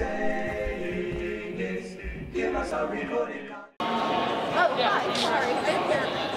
saying is, give us a recording. Oh, sorry.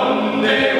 Someday